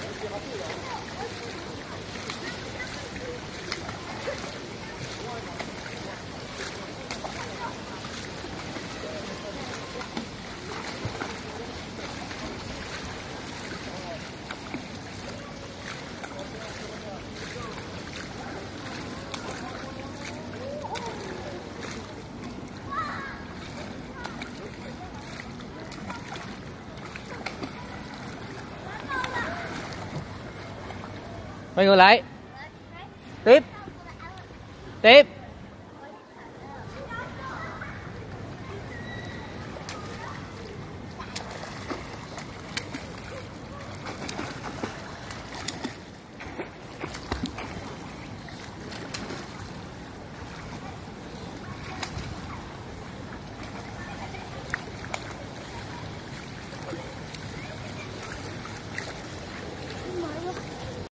temperatura. Quay ngược lại. Tiếp. Tiếp.